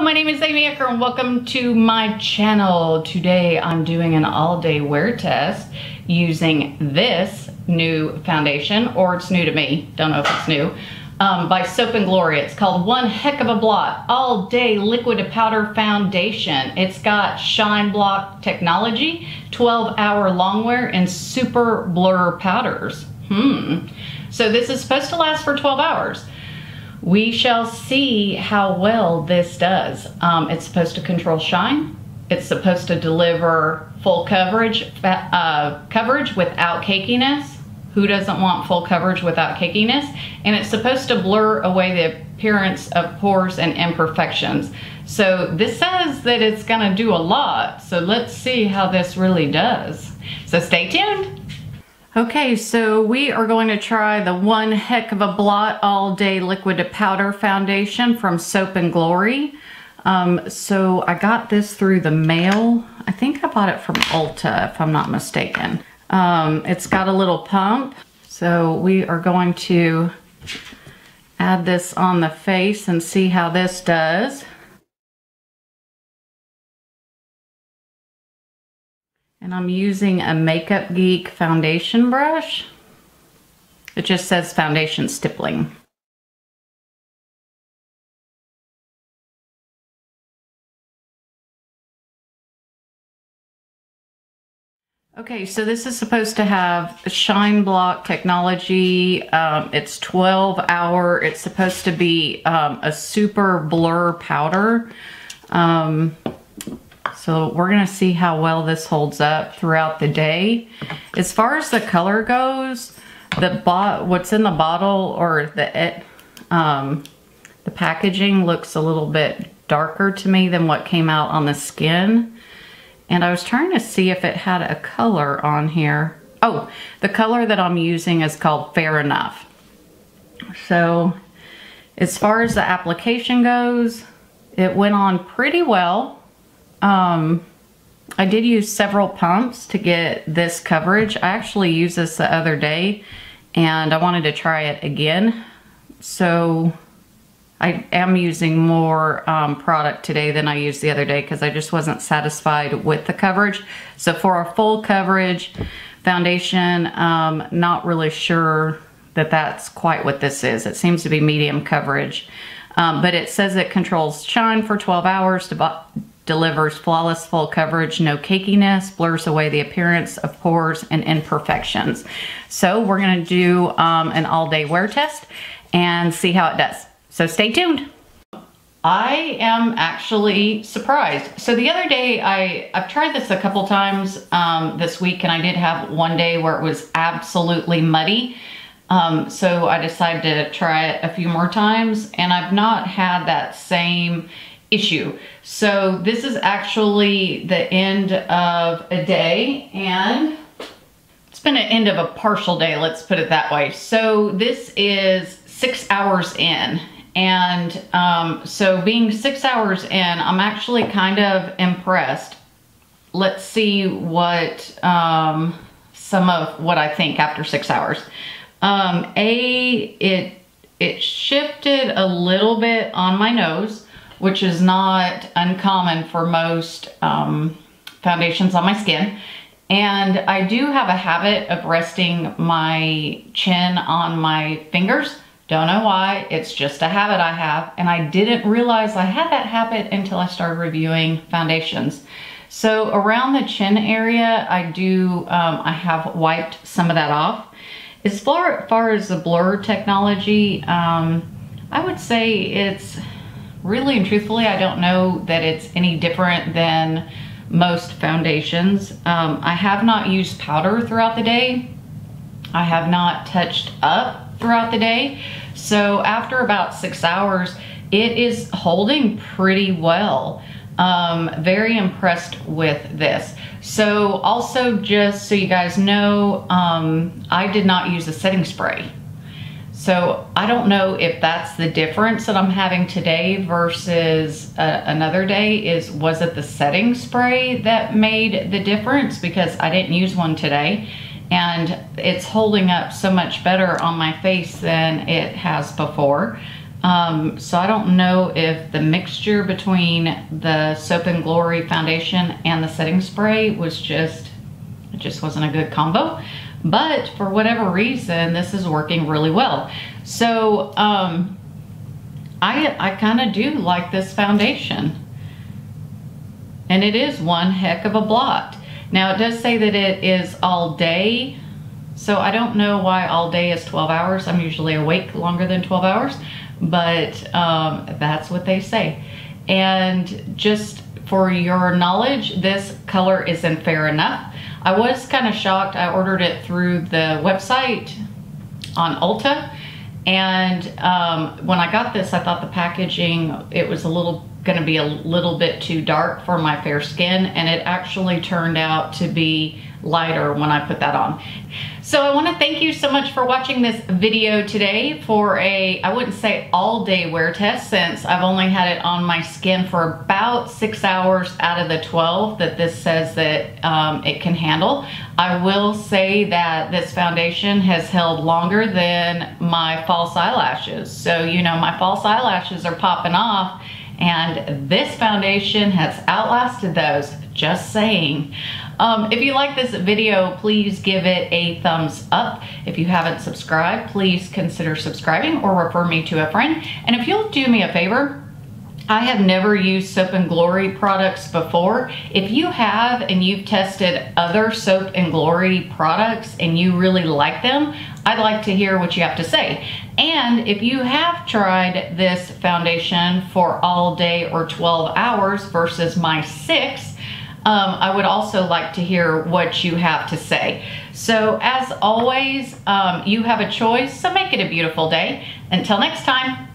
my name is Aamyie Ecker and welcome to my channel. Today I'm doing an all-day wear test using this new foundation, or it's new to me, don't know if it's new, um, by Soap and Glory. It's called One Heck of a Blot All Day Liquid to Powder Foundation. It's got Shine Block technology, 12 hour long wear, and super blur powders. Hmm. So this is supposed to last for 12 hours. We shall see how well this does. Um, it's supposed to control shine. It's supposed to deliver full coverage, uh, coverage without cakiness. Who doesn't want full coverage without cakiness? And it's supposed to blur away the appearance of pores and imperfections. So this says that it's gonna do a lot. So let's see how this really does. So stay tuned. Okay, so we are going to try the One Heck of a Blot All Day Liquid to Powder Foundation from Soap and Glory. Um, so I got this through the mail. I think I bought it from Ulta, if I'm not mistaken. Um, it's got a little pump. So we are going to add this on the face and see how this does. And I'm using a Makeup Geek foundation brush. It just says foundation stippling. Okay, so this is supposed to have shine block technology. Um, it's 12 hour. It's supposed to be um, a super blur powder. Um, so we're gonna see how well this holds up throughout the day. As far as the color goes, the bot what's in the bottle or the um, the packaging looks a little bit darker to me than what came out on the skin. And I was trying to see if it had a color on here. Oh, the color that I'm using is called Fair Enough. So as far as the application goes, it went on pretty well. Um, I did use several pumps to get this coverage. I actually used this the other day and I wanted to try it again. So I am using more um, product today than I used the other day because I just wasn't satisfied with the coverage. So for a full coverage foundation, um, not really sure that that's quite what this is. It seems to be medium coverage. Um, but it says it controls shine for 12 hours delivers flawless full coverage, no cakiness, blurs away the appearance of pores and imperfections. So we're gonna do um, an all day wear test and see how it does. So stay tuned. I am actually surprised. So the other day, I, I've tried this a couple times um, this week and I did have one day where it was absolutely muddy. Um, so I decided to try it a few more times and I've not had that same issue. So this is actually the end of a day and it's been an end of a partial day, let's put it that way. So this is six hours in. And um, so being six hours in, I'm actually kind of impressed. Let's see what um, some of what I think after six hours. Um, a, it, it shifted a little bit on my nose which is not uncommon for most um, foundations on my skin. And I do have a habit of resting my chin on my fingers. Don't know why, it's just a habit I have. And I didn't realize I had that habit until I started reviewing foundations. So around the chin area, I do, um, I have wiped some of that off. As far, far as the blur technology, um, I would say it's really and truthfully, I don't know that it's any different than most foundations. Um, I have not used powder throughout the day. I have not touched up throughout the day. So after about six hours, it is holding pretty well. Um, very impressed with this. So also just so you guys know, um, I did not use a setting spray. So I don't know if that's the difference that I'm having today versus uh, another day is was it the setting spray that made the difference because I didn't use one today and it's holding up so much better on my face than it has before. Um, so I don't know if the mixture between the Soap and Glory foundation and the setting spray was just, it just wasn't a good combo. But for whatever reason, this is working really well. So um, I, I kind of do like this foundation. And it is one heck of a blot. Now it does say that it is all day. So I don't know why all day is 12 hours. I'm usually awake longer than 12 hours but um, that's what they say. And just for your knowledge, this color isn't fair enough. I was kind of shocked. I ordered it through the website on Ulta. And um, when I got this, I thought the packaging, it was a little going to be a little bit too dark for my fair skin. And it actually turned out to be lighter when I put that on. So I wanna thank you so much for watching this video today for a, I wouldn't say all day wear test since I've only had it on my skin for about six hours out of the 12 that this says that um, it can handle. I will say that this foundation has held longer than my false eyelashes. So, you know, my false eyelashes are popping off and this foundation has outlasted those, just saying. Um, if you like this video, please give it a thumbs up. If you haven't subscribed, please consider subscribing or refer me to a friend. And if you'll do me a favor, I have never used Soap and Glory products before. If you have and you've tested other Soap and Glory products and you really like them, I'd like to hear what you have to say. And if you have tried this foundation for all day or 12 hours versus my six, um, I would also like to hear what you have to say. So as always, um, you have a choice, so make it a beautiful day. Until next time.